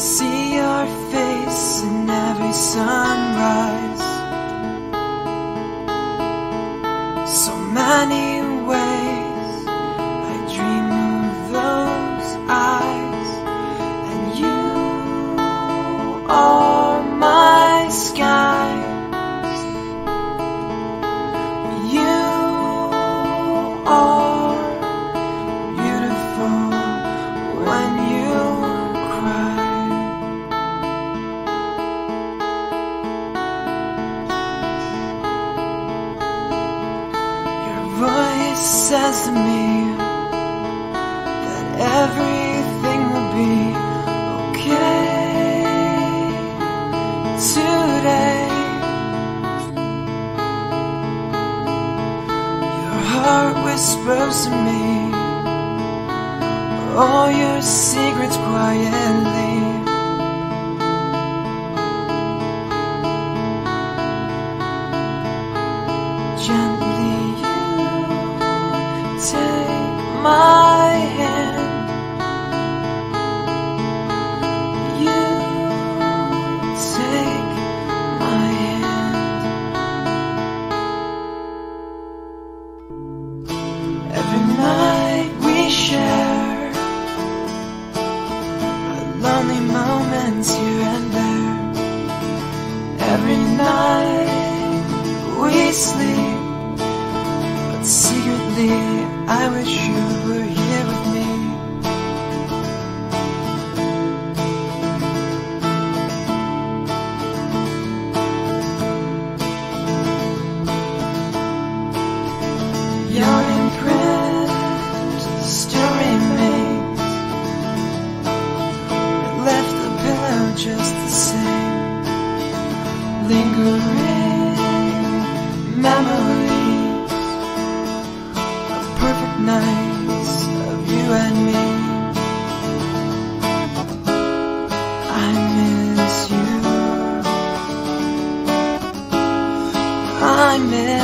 See your face in every sunrise. So many voice says to me that everything will be okay today. Your heart whispers to me all your secrets quietly. Take my I wish you were here with me. Yawning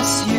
bless you.